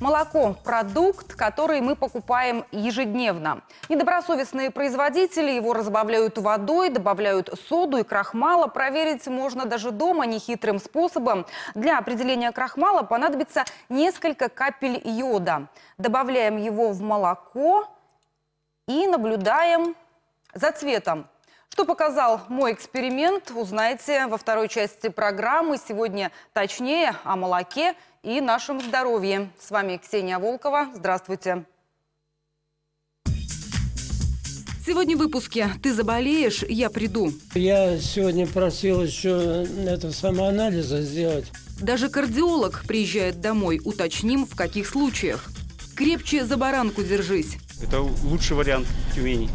Молоко – продукт, который мы покупаем ежедневно. Недобросовестные производители его разбавляют водой, добавляют соду и крахмала. Проверить можно даже дома нехитрым способом. Для определения крахмала понадобится несколько капель йода. Добавляем его в молоко и наблюдаем за цветом. Что показал мой эксперимент, узнаете во второй части программы. Сегодня точнее о молоке и нашем здоровье. С вами Ксения Волкова. Здравствуйте. Сегодня в выпуске «Ты заболеешь, я приду». Я сегодня просил еще это самоанализа сделать. Даже кардиолог приезжает домой. Уточним, в каких случаях. Крепче за баранку держись. Это лучший вариант в Тюмени.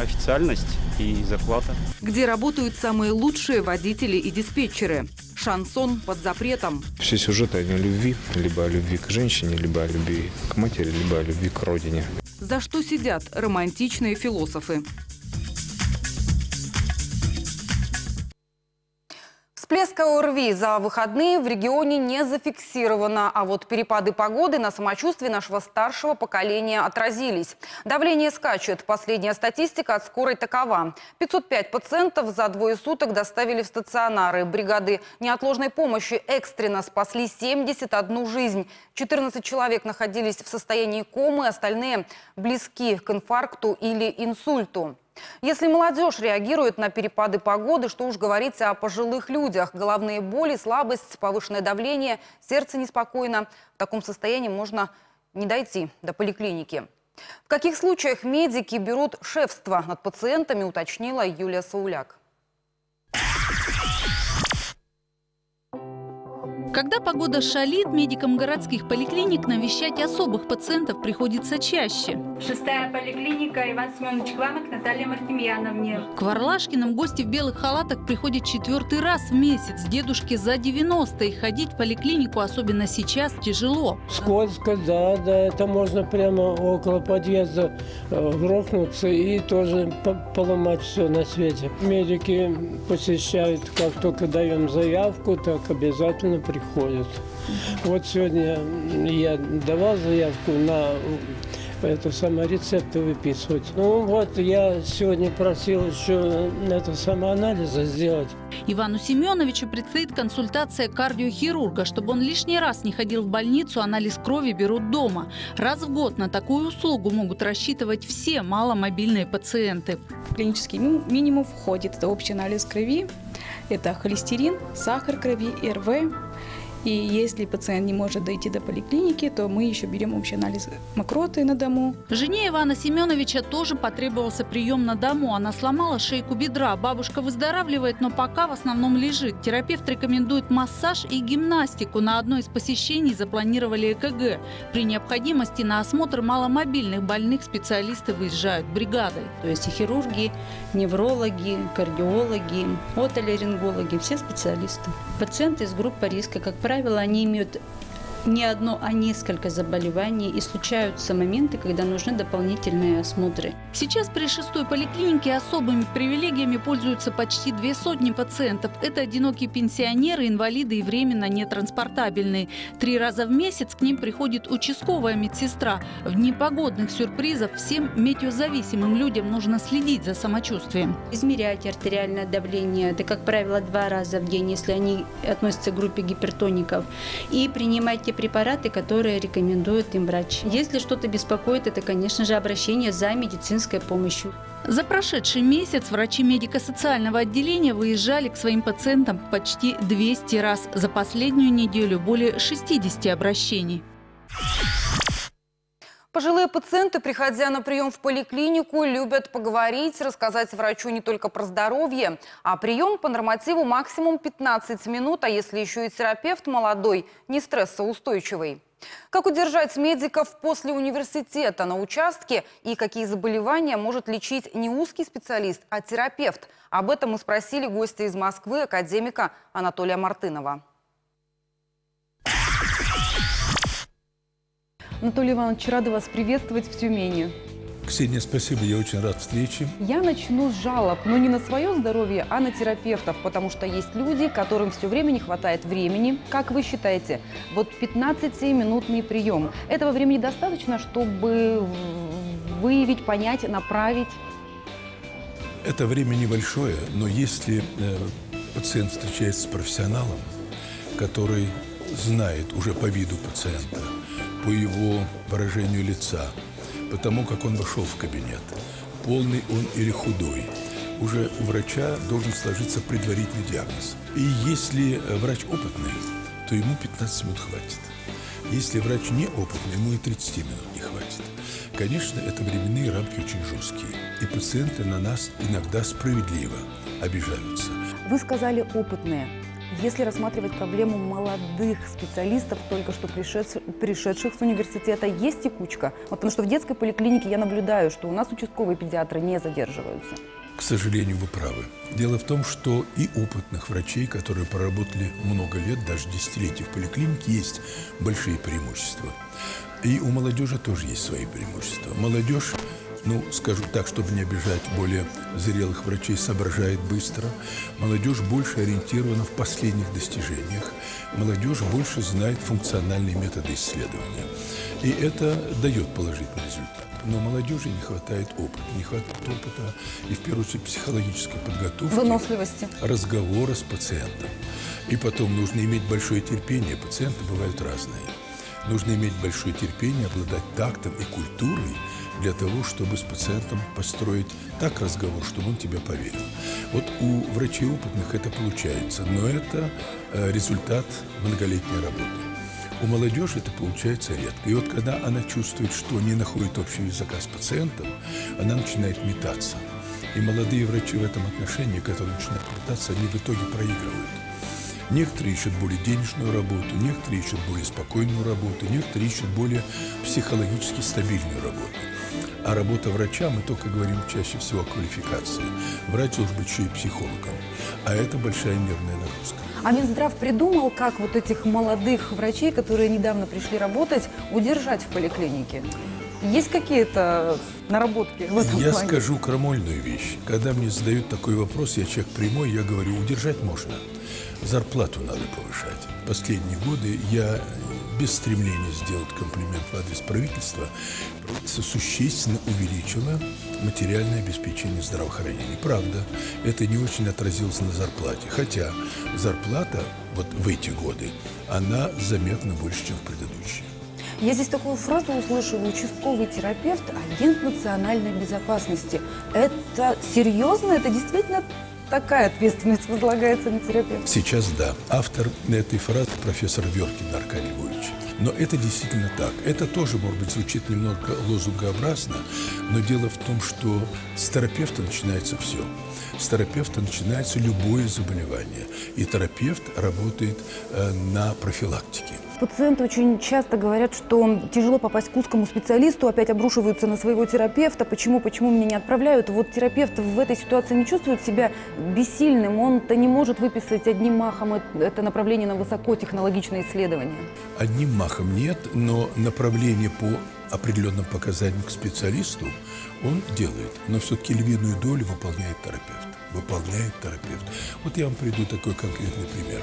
Официальность и зарплата. Где работают самые лучшие водители и диспетчеры. Шансон под запретом. Все сюжеты о любви, либо о любви к женщине, либо о любви к матери, либо о любви к родине. За что сидят романтичные философы. Всплеска ОРВИ за выходные в регионе не зафиксировано, а вот перепады погоды на самочувствие нашего старшего поколения отразились. Давление скачет. Последняя статистика от скорой такова. 505 пациентов за двое суток доставили в стационары. Бригады неотложной помощи экстренно спасли 71 жизнь. 14 человек находились в состоянии комы, остальные близки к инфаркту или инсульту. Если молодежь реагирует на перепады погоды, что уж говорить о пожилых людях. Головные боли, слабость, повышенное давление, сердце неспокойно. В таком состоянии можно не дойти до поликлиники. В каких случаях медики берут шефство над пациентами, уточнила Юлия Сауляк. Когда погода шалит, медикам городских поликлиник навещать особых пациентов приходится чаще. Шестая поликлиника, Иван Семенович, к вам, к Наталье Мартемьяновне. К Варлашкиным гости в белых халатах приходят четвертый раз в месяц. Дедушке за 90 и ходить в поликлинику, особенно сейчас, тяжело. Скользко, да, да, это можно прямо около подъезда э, грохнуться и тоже по- поломать все на свете. Медики посещают, как только даем заявку, так обязательно приходят. Вот сегодня я давал заявку на это самое рецепты выписывать. Ну вот я сегодня просил еще это самоанализа сделать. Ивану Семеновичу предстоит консультация кардиохирурга. Чтобы он лишний раз не ходил в больницу, анализ крови берут дома. Раз в год на такую услугу могут рассчитывать все маломобильные пациенты. Клинический ми- минимум входит это общий анализ крови, это холестерин, сахар крови, РВ. И если пациент не может дойти до поликлиники, то мы еще берем общий анализ мокроты на дому. Жене Ивана Семеновича тоже потребовался прием на дому. Она сломала шейку бедра. Бабушка выздоравливает, но пока в основном лежит. Терапевт рекомендует массаж и гимнастику. На одно из посещений запланировали ЭКГ. При необходимости на осмотр маломобильных больных специалисты выезжают бригадой. То есть и хирурги, неврологи, кардиологи, отоларингологи, все специалисты. Пациенты из группы риска, как правило, они имеют не одно, а несколько заболеваний и случаются моменты, когда нужны дополнительные осмотры. Сейчас при шестой поликлинике особыми привилегиями пользуются почти две сотни пациентов. Это одинокие пенсионеры, инвалиды и временно нетранспортабельные. Три раза в месяц к ним приходит участковая медсестра. В дни погодных сюрпризов всем метеозависимым людям нужно следить за самочувствием. Измерять артериальное давление, это, как правило, два раза в день, если они относятся к группе гипертоников, и принимать те препараты, которые рекомендует им врач. Если что-то беспокоит, это, конечно же, обращение за медицинской помощью. За прошедший месяц врачи медико-социального отделения выезжали к своим пациентам почти 200 раз. За последнюю неделю более 60 обращений. Пожилые пациенты, приходя на прием в поликлинику, любят поговорить, рассказать врачу не только про здоровье, а прием по нормативу максимум 15 минут, а если еще и терапевт молодой, не стрессоустойчивый. Как удержать медиков после университета на участке и какие заболевания может лечить не узкий специалист, а терапевт? Об этом мы спросили гостя из Москвы, академика Анатолия Мартынова. Анатолий Иванович, рада вас приветствовать в Тюмени. Ксения, спасибо, я очень рад встрече. Я начну с жалоб, но не на свое здоровье, а на терапевтов, потому что есть люди, которым все время не хватает времени. Как вы считаете, вот 15-минутный прием, этого времени достаточно, чтобы выявить, понять, направить? Это время небольшое, но если э, пациент встречается с профессионалом, который знает уже по виду пациента, по его выражению лица, по тому, как он вошел в кабинет, полный он или худой, уже у врача должен сложиться предварительный диагноз. И если врач опытный, то ему 15 минут хватит. Если врач неопытный, ему и 30 минут не хватит. Конечно, это временные рамки очень жесткие, и пациенты на нас иногда справедливо обижаются. Вы сказали опытные. Если рассматривать проблему молодых специалистов, только что пришедших, пришедших с университета, есть текучка? Вот потому что в детской поликлинике я наблюдаю, что у нас участковые педиатры не задерживаются. К сожалению, вы правы. Дело в том, что и опытных врачей, которые проработали много лет, даже десятилетия в поликлинике, есть большие преимущества. И у молодежи тоже есть свои преимущества. Молодежь ну, скажу так, чтобы не обижать более зрелых врачей, соображает быстро. Молодежь больше ориентирована в последних достижениях. Молодежь больше знает функциональные методы исследования. И это дает положительный результат. Но молодежи не хватает опыта. Не хватает опыта и, в первую очередь, психологической подготовки. Выносливости. Разговора с пациентом. И потом нужно иметь большое терпение. Пациенты бывают разные. Нужно иметь большое терпение, обладать тактом и культурой для того, чтобы с пациентом построить так разговор, чтобы он тебе поверил. Вот у врачей опытных это получается, но это э, результат многолетней работы. У молодежи это получается редко. И вот когда она чувствует, что не находит общего языка с пациентом, она начинает метаться. И молодые врачи в этом отношении, которые начинают метаться, они в итоге проигрывают. Некоторые ищут более денежную работу, некоторые ищут более спокойную работу, некоторые ищут более психологически стабильную работу. А работа врача, мы только говорим чаще всего о квалификации. Врач должен быть еще и психологом. А это большая нервная нагрузка. А Минздрав придумал, как вот этих молодых врачей, которые недавно пришли работать, удержать в поликлинике? Есть какие-то наработки в этом Я плане? скажу крамольную вещь. Когда мне задают такой вопрос, я человек прямой, я говорю, удержать можно. Зарплату надо повышать. Последние годы я без стремления сделать комплимент в адрес правительства, правительство существенно увеличило материальное обеспечение здравоохранения. Правда, это не очень отразилось на зарплате. Хотя зарплата вот в эти годы, она заметно больше, чем в предыдущие. Я здесь такую фразу услышала. Участковый терапевт – агент национальной безопасности. Это серьезно? Это действительно такая ответственность возлагается на терапевта? Сейчас да. Автор этой фразы профессор Веркин Аркадий. Но это действительно так. Это тоже, может быть, звучит немного лозунгообразно, но дело в том, что с терапевта начинается все. С терапевта начинается любое заболевание. И терапевт работает э, на профилактике. Пациенты очень часто говорят, что тяжело попасть к узкому специалисту, опять обрушиваются на своего терапевта. Почему, почему меня не отправляют? Вот терапевт в этой ситуации не чувствует себя бессильным. Он-то не может выписать одним махом это направление на высокотехнологичные исследования. Одним махом нет, но направление по определенным показаниям к специалисту он делает. Но все-таки львиную долю выполняет терапевт. Выполняет терапевт. Вот я вам приведу такой конкретный пример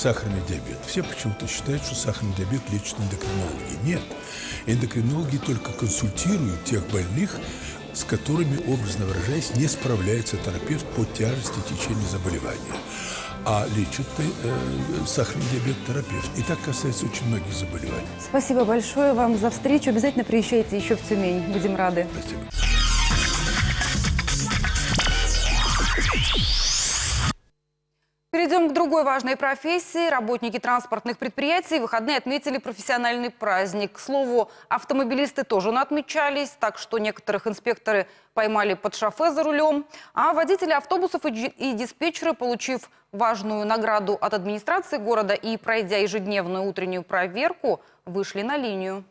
сахарный диабет. Все почему-то считают, что сахарный диабет лечат эндокринологи. Нет. Эндокринологи только консультируют тех больных, с которыми, образно выражаясь, не справляется терапевт по тяжести течения заболевания. А лечит э, сахарный диабет терапевт. И так касается очень многих заболеваний. Спасибо большое вам за встречу. Обязательно приезжайте еще в Тюмень. Будем рады. Спасибо. Перейдем к другой важной профессии. Работники транспортных предприятий в выходные отметили профессиональный праздник. К слову, автомобилисты тоже отмечались, так что некоторых инспекторы поймали под шофе за рулем. А водители автобусов и диспетчеры, получив важную награду от администрации города и пройдя ежедневную утреннюю проверку, вышли на линию.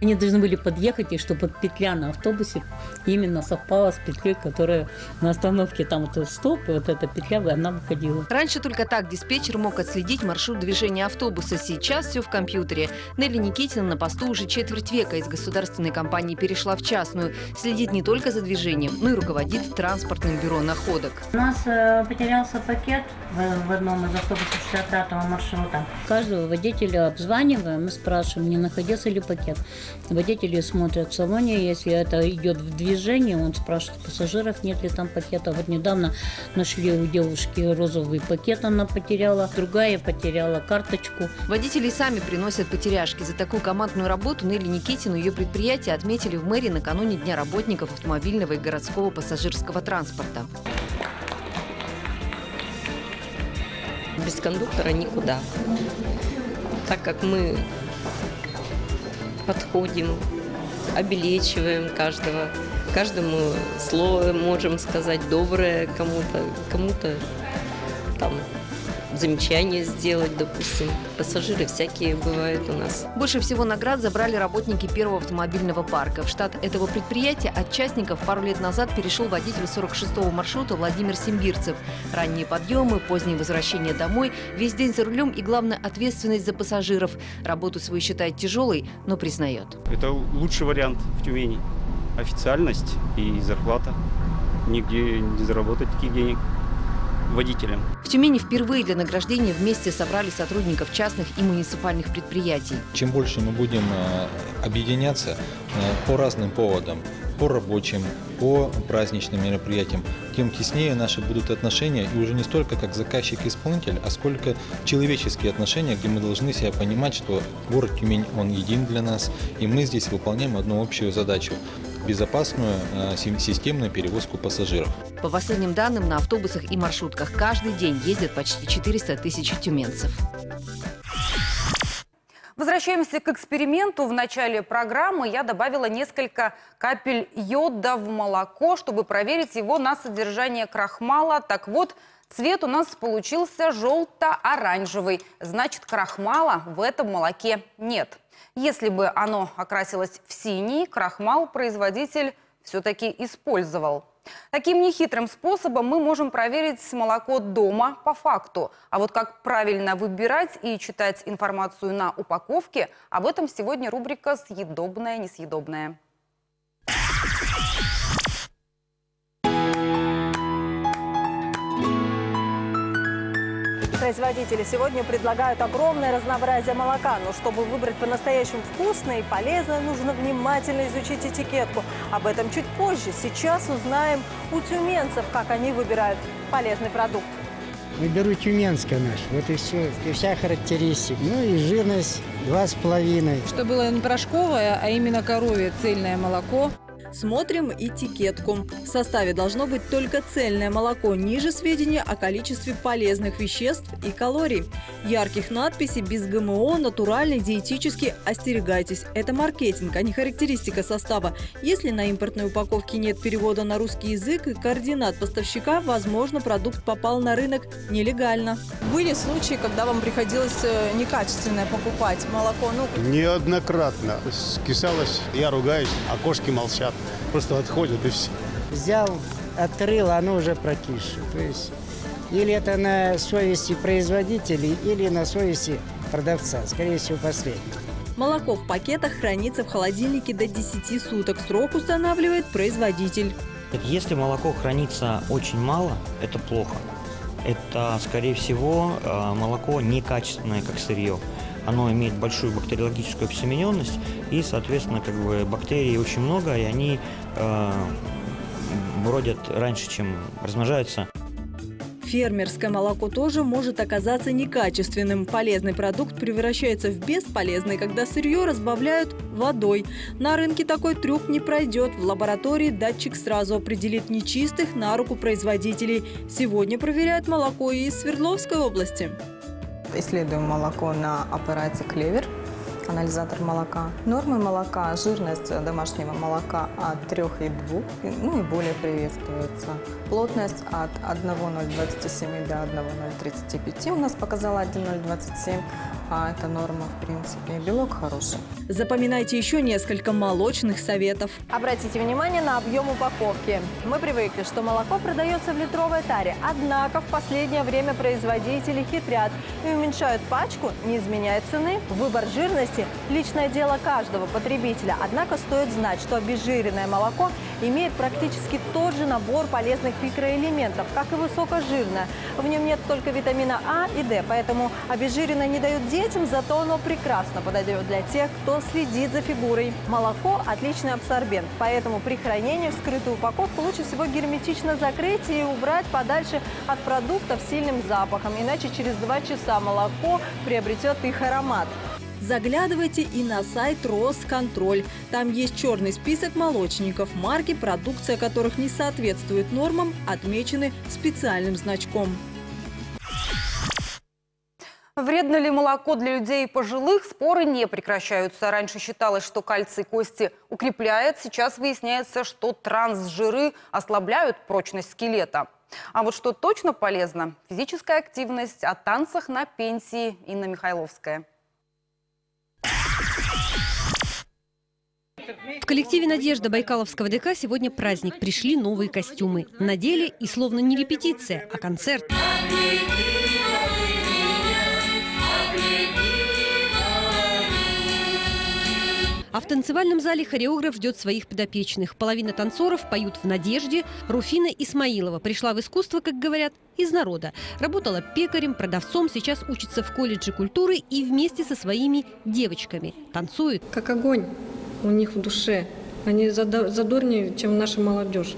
Они должны были подъехать, и чтобы петля на автобусе именно совпала с петлей, которая на остановке там вот стоп, и вот эта петля, она выходила. Раньше только так диспетчер мог отследить маршрут движения автобуса. Сейчас все в компьютере. Нелли Никитина на посту уже четверть века из государственной компании перешла в частную. Следит не только за движением, но и руководит транспортным бюро находок. У нас э, потерялся пакет в, в одном из автобусов 65-го маршрута. Каждого водителя обзваниваем и спрашиваем, не находился ли пакет. Водители смотрят в салоне, если это идет в движение, он спрашивает пассажиров, нет ли там пакета. Вот недавно нашли у девушки розовый пакет, она потеряла, другая потеряла карточку. Водители сами приносят потеряшки. За такую командную работу Нелли Никитину и ее предприятие отметили в мэрии накануне Дня работников автомобильного и городского пассажирского транспорта. Без кондуктора никуда. Так как мы подходим, обелечиваем каждого, каждому слово можем сказать доброе кому-то, кому-то там замечание сделать, допустим. Пассажиры всякие бывают у нас. Больше всего наград забрали работники первого автомобильного парка. В штат этого предприятия от частников пару лет назад перешел водитель 46-го маршрута Владимир Симбирцев. Ранние подъемы, позднее возвращение домой, весь день за рулем и, главное, ответственность за пассажиров. Работу свою считает тяжелой, но признает. Это лучший вариант в Тюмени. Официальность и зарплата. Нигде не заработать таких денег водителям. В Тюмени впервые для награждения вместе собрали сотрудников частных и муниципальных предприятий. Чем больше мы будем э, объединяться э, по разным поводам, по рабочим, по праздничным мероприятиям, тем теснее наши будут отношения, и уже не столько как заказчик и исполнитель, а сколько человеческие отношения, где мы должны себя понимать, что город Тюмень, он един для нас, и мы здесь выполняем одну общую задачу безопасную э, системную перевозку пассажиров. По последним данным, на автобусах и маршрутках каждый день ездят почти 400 тысяч тюменцев. Возвращаемся к эксперименту. В начале программы я добавила несколько капель йода в молоко, чтобы проверить его на содержание крахмала. Так вот, цвет у нас получился желто-оранжевый. Значит, крахмала в этом молоке нет. Если бы оно окрасилось в синий, крахмал производитель все-таки использовал. Таким нехитрым способом мы можем проверить молоко дома по факту. А вот как правильно выбирать и читать информацию на упаковке, об этом сегодня рубрика «Съедобное-несъедобное». Производители сегодня предлагают огромное разнообразие молока, но чтобы выбрать по-настоящему вкусное и полезное, нужно внимательно изучить этикетку. Об этом чуть позже. Сейчас узнаем у тюменцев, как они выбирают полезный продукт. Выберу тюменское наш, вот и все, и вся характеристика. Ну и жирность два с половиной. Что было не порошковое, а именно коровье цельное молоко. Смотрим этикетку. В составе должно быть только цельное молоко, ниже сведения о количестве полезных веществ и калорий. Ярких надписей без ГМО, натуральный, диетический остерегайтесь. Это маркетинг, а не характеристика состава. Если на импортной упаковке нет перевода на русский язык и координат поставщика, возможно, продукт попал на рынок нелегально. Были случаи, когда вам приходилось э, некачественное покупать молоко? Ну... Неоднократно. Скисалось, я ругаюсь, а кошки молчат просто отходят и все. Взял, открыл, оно уже прокисшее. То есть или это на совести производителей, или на совести продавца. Скорее всего, последнее. Молоко в пакетах хранится в холодильнике до 10 суток. Срок устанавливает производитель. Если молоко хранится очень мало, это плохо. Это, скорее всего, э, молоко некачественное, как сырье оно имеет большую бактериологическую обсемененность, и, соответственно, как бы бактерий очень много, и они э, бродят раньше, чем размножаются. Фермерское молоко тоже может оказаться некачественным. Полезный продукт превращается в бесполезный, когда сырье разбавляют водой. На рынке такой трюк не пройдет. В лаборатории датчик сразу определит нечистых на руку производителей. Сегодня проверяют молоко и из Свердловской области. Исследуем молоко на аппарате «Клевер», анализатор молока. Нормы молока, жирность домашнего молока от 3,2, ну и более приветствуется. Плотность от 1,027 до 1,035 у нас показала 1,027. а это норма, в принципе. Белок хороший. Запоминайте еще несколько молочных советов. Обратите внимание на объем упаковки. Мы привыкли, что молоко продается в литровой таре. Однако в последнее время производители хитрят и уменьшают пачку, не изменяя цены. Выбор жирности – личное дело каждого потребителя. Однако стоит знать, что обезжиренное молоко имеет практически тот же набор полезных микроэлементов, как и высокожирное. В нем нет только витамина А и D, поэтому обезжиренное не дают детям, зато оно прекрасно подойдет для тех, кто следит за фигурой. Молоко – отличный абсорбент, поэтому при хранении в скрытую упаковку лучше всего герметично закрыть и убрать подальше от продуктов сильным запахом, иначе через два часа молоко приобретет их аромат. Заглядывайте и на сайт Росконтроль. Там есть черный список молочников. Марки, продукция которых не соответствует нормам, отмечены специальным значком. Вредно ли молоко для людей пожилых, споры не прекращаются. Раньше считалось, что кальций кости укрепляет. Сейчас выясняется, что трансжиры ослабляют прочность скелета. А вот что точно полезно – физическая активность, о танцах на пенсии Инна Михайловская. В коллективе «Надежда» Байкаловского ДК сегодня праздник. Пришли новые костюмы. Надели и словно не репетиция, а концерт. А в танцевальном зале хореограф ждет своих подопечных. Половина танцоров поют в «Надежде». Руфина Исмаилова пришла в искусство, как говорят, из народа. Работала пекарем, продавцом, сейчас учится в колледже культуры и вместе со своими девочками танцует. Как огонь у них в душе. Они задорнее, чем наша молодежь.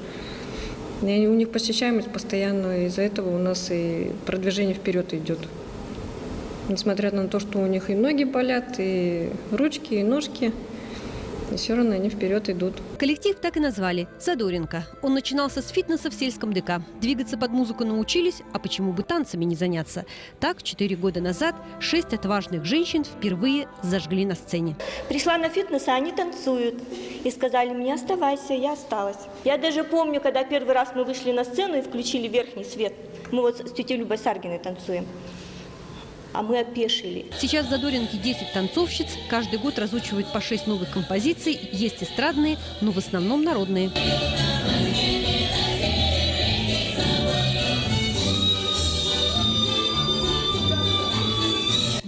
И у них посещаемость постоянно, из-за этого у нас и продвижение вперед идет. Несмотря на то, что у них и ноги болят, и ручки, и ножки – и все равно они вперед идут. Коллектив так и назвали – «Задоренко». Он начинался с фитнеса в сельском ДК. Двигаться под музыку научились, а почему бы танцами не заняться? Так, четыре года назад шесть отважных женщин впервые зажгли на сцене. Пришла на фитнес, а они танцуют. И сказали мне, оставайся, я осталась. Я даже помню, когда первый раз мы вышли на сцену и включили верхний свет. Мы вот с тетей Любой Саргиной танцуем а мы опешили. Сейчас в Задоринке 10 танцовщиц. Каждый год разучивают по 6 новых композиций. Есть эстрадные, но в основном народные.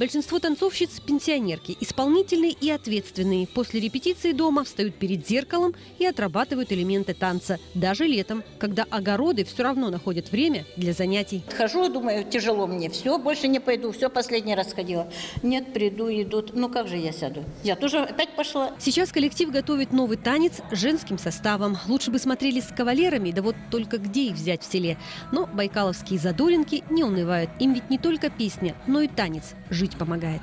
Большинство танцовщиц – пенсионерки, исполнительные и ответственные. После репетиции дома встают перед зеркалом и отрабатывают элементы танца. Даже летом, когда огороды все равно находят время для занятий. Хожу, думаю, тяжело мне, все, больше не пойду, все, последний раз ходила. Нет, приду, идут, ну как же я сяду? Я тоже опять пошла. Сейчас коллектив готовит новый танец женским составом. Лучше бы смотрели с кавалерами, да вот только где их взять в селе. Но байкаловские задоринки не унывают. Им ведь не только песня, но и танец жить жить помогает.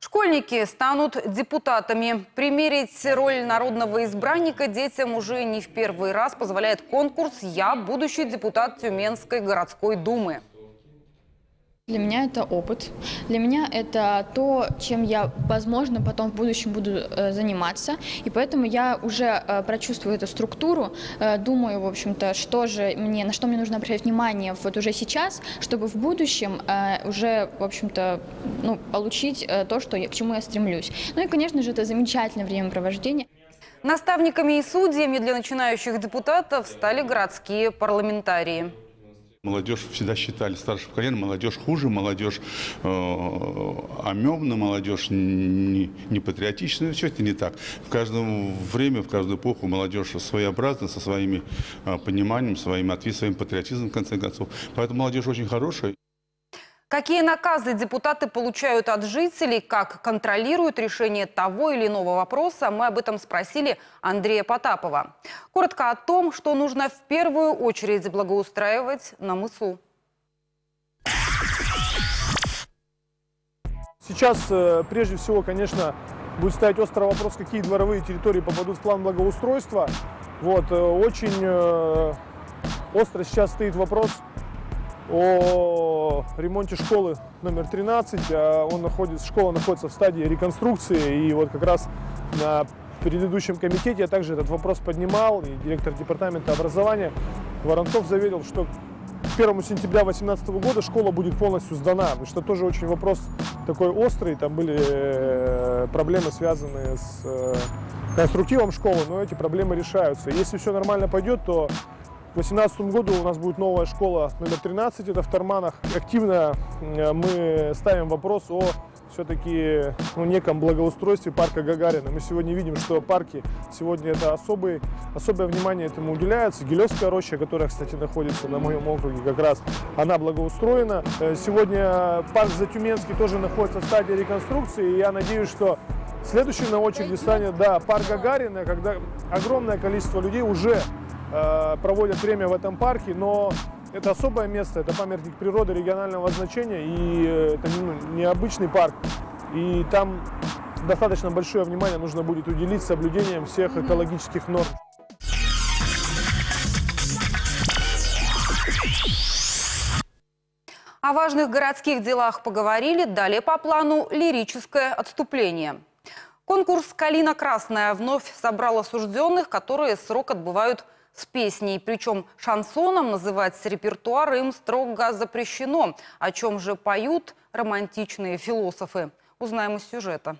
Школьники станут депутатами. Примерить роль народного избранника детям уже не в первый раз позволяет конкурс «Я будущий депутат Тюменской городской думы». Для меня это опыт. Для меня это то, чем я, возможно, потом в будущем буду э, заниматься. И поэтому я уже э, прочувствую эту структуру, э, думаю, в общем-то, что же мне, на что мне нужно обращать внимание вот уже сейчас, чтобы в будущем уже, в общем-то, ну, получить то, что я, к чему я стремлюсь. Ну и, конечно же, это замечательное времяпровождение. Наставниками и судьями для начинающих депутатов стали городские парламентарии. Молодежь всегда считали, старшее поколение, молодежь хуже, молодежь э, омемна, молодежь не, не патриотичная. Все это не так. В каждое время, в каждую эпоху молодежь своеобразна, со своими э, пониманием, своим ответом, своим патриотизмом, в конце концов. Поэтому молодежь очень хорошая. Какие наказы депутаты получают от жителей, как контролируют решение того или иного вопроса, мы об этом спросили Андрея Потапова. Коротко о том, что нужно в первую очередь благоустраивать на мысу. Сейчас, э, прежде всего, конечно, будет стоять острый вопрос, какие дворовые территории попадут в план благоустройства. Вот, э, очень э, остро сейчас стоит вопрос о ремонте школы номер 13. А он находится, школа находится в стадии реконструкции. И вот как раз на предыдущем комитете я также этот вопрос поднимал, и директор департамента образования Воронцов заверил, что к 1 сентября 2018 года школа будет полностью сдана, что тоже очень вопрос такой острый, там были э, проблемы, связанные с э, конструктивом школы, но эти проблемы решаются. Если все нормально пойдет, то в 2018 году у нас будет новая школа номер 13, это в Тарманах. Активно э, мы ставим вопрос о все-таки ну, неком благоустройстве парка Гагарина. Мы сегодня видим, что парки сегодня это особый, особое внимание этому уделяется. Гелевская роща, которая, кстати, находится на моем округе как раз, она благоустроена. Э, сегодня парк Затюменский тоже находится в стадии реконструкции, и я надеюсь, что следующим на очереди станет да, парк Гагарина, когда огромное количество людей уже э, проводят время в этом парке, но это особое место, это памятник природы регионального значения, и э, это ну, необычный парк. И там достаточно большое внимание нужно будет уделить соблюдением всех экологических норм. О важных городских делах поговорили. Далее по плану лирическое отступление. Конкурс «Калина Красная» вновь собрал осужденных, которые срок отбывают с песней. Причем шансоном называть репертуар им строго запрещено. О чем же поют романтичные философы? Узнаем из сюжета.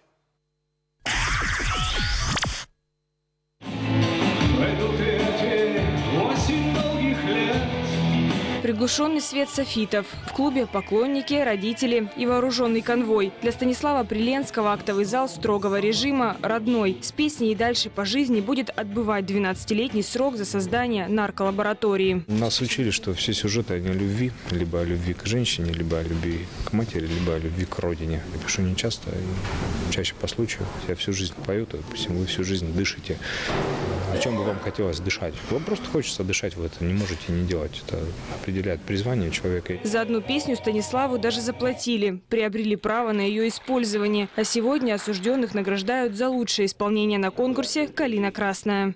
Приглушенный свет софитов. В клубе поклонники, родители и вооруженный конвой. Для Станислава Приленского актовый зал строгого режима родной. С песней и дальше по жизни будет отбывать 12-летний срок за создание нарколаборатории. Нас учили, что все сюжеты они о любви. Либо о любви к женщине, либо о любви к матери, либо о любви к родине. Я пишу не часто, чаще по случаю. Я всю жизнь пою, допустим, вы всю жизнь дышите. О чем бы вам хотелось дышать? Вам просто хочется дышать, вы это не можете не делать. Это определяет призвание человека. За одну песню Станиславу даже заплатили. Приобрели право на ее использование. А сегодня осужденных награждают за лучшее исполнение на конкурсе «Калина красная».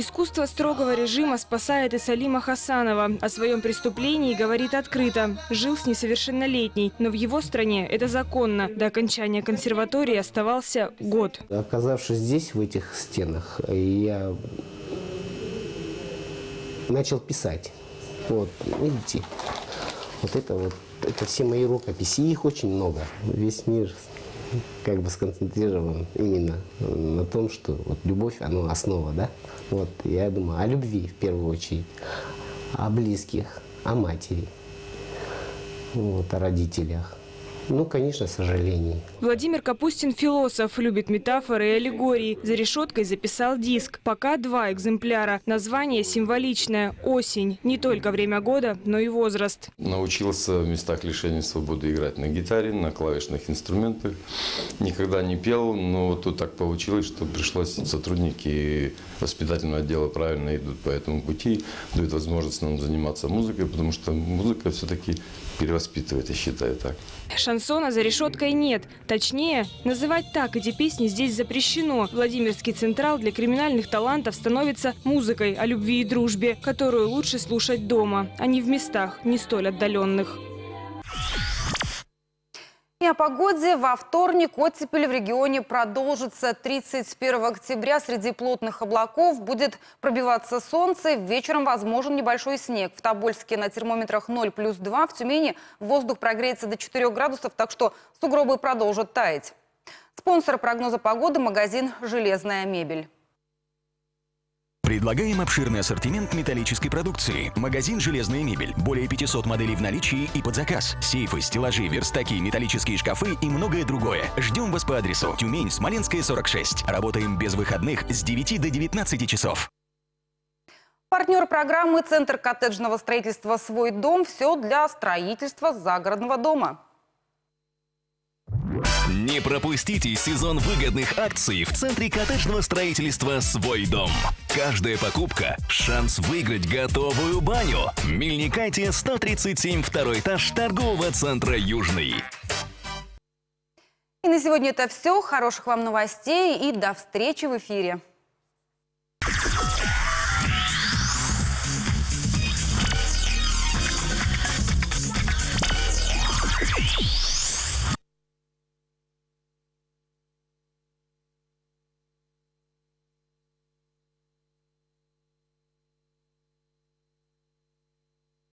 Искусство строгого режима спасает и Салима Хасанова. О своем преступлении говорит открыто. Жил с несовершеннолетней, но в его стране это законно. До окончания консерватории оставался год. Оказавшись здесь, в этих стенах, я начал писать. Вот, видите, вот это вот, это все мои рукописи, их очень много. Весь мир как бы сконцентрирован именно на том, что вот любовь, она основа, да? Вот, я думаю о любви в первую очередь, о близких, о матери, вот, о родителях. Ну, конечно, сожалений. Владимир Капустин – философ, любит метафоры и аллегории. За решеткой записал диск. Пока два экземпляра. Название символичное – «Осень». Не только время года, но и возраст. Научился в местах лишения свободы играть на гитаре, на клавишных инструментах. Никогда не пел, но вот тут так получилось, что пришлось сотрудники воспитательного отдела правильно идут по этому пути, дают возможность нам заниматься музыкой, потому что музыка все-таки перевоспитывает, я считаю так. Шансона за решеткой нет. Точнее, называть так эти песни здесь запрещено. Владимирский Централ для криминальных талантов становится музыкой о любви и дружбе, которую лучше слушать дома, а не в местах не столь отдаленных. О погоде. Во вторник оттепель в регионе продолжится. 31 октября среди плотных облаков будет пробиваться солнце. Вечером возможен небольшой снег. В Тобольске на термометрах 0 плюс 2. В Тюмени воздух прогреется до 4 градусов, так что сугробы продолжат таять. Спонсор прогноза погоды – магазин «Железная мебель». Предлагаем обширный ассортимент металлической продукции. Магазин «Железная мебель». Более 500 моделей в наличии и под заказ. Сейфы, стеллажи, верстаки, металлические шкафы и многое другое. Ждем вас по адресу Тюмень, Смоленская, 46. Работаем без выходных с 9 до 19 часов. Партнер программы «Центр коттеджного строительства «Свой дом» – все для строительства загородного дома. Не пропустите сезон выгодных акций в центре коттеджного строительства «Свой дом». Каждая покупка – шанс выиграть готовую баню. Мельникайте 137, второй этаж торгового центра «Южный». И на сегодня это все. Хороших вам новостей и до встречи в эфире.